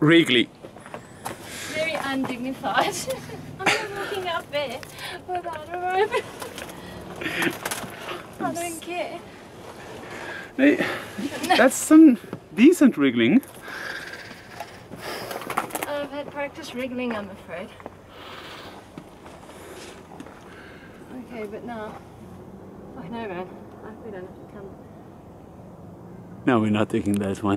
wriggly. Very undignified. I'm not walking up there without a rope. I don't care. That's some decent wriggling. I've had practice wriggling, I'm afraid. Okay, but now. Oh no, man. I hope we don't have to come. No, we're not taking that one.